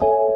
you